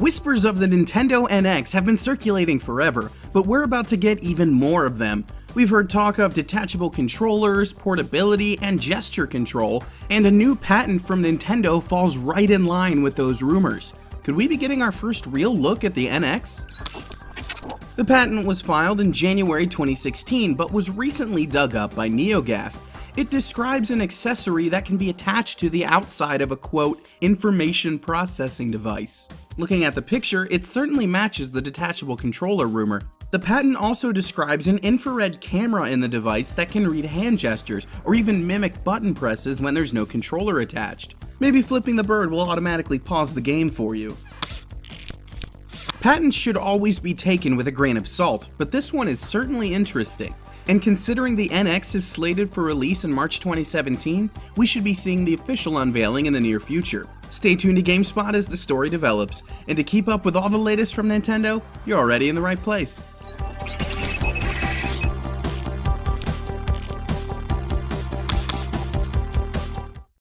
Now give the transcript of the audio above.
Whispers of the Nintendo NX have been circulating forever, but we're about to get even more of them. We've heard talk of detachable controllers, portability, and gesture control, and a new patent from Nintendo falls right in line with those rumors. Could we be getting our first real look at the NX? The patent was filed in January 2016, but was recently dug up by NeoGAF. It describes an accessory that can be attached to the outside of a quote, information processing device. Looking at the picture, it certainly matches the detachable controller rumor. The patent also describes an infrared camera in the device that can read hand gestures or even mimic button presses when there's no controller attached. Maybe flipping the bird will automatically pause the game for you. Patents should always be taken with a grain of salt, but this one is certainly interesting. And considering the NX is slated for release in March 2017, we should be seeing the official unveiling in the near future. Stay tuned to GameSpot as the story develops, and to keep up with all the latest from Nintendo, you're already in the right place.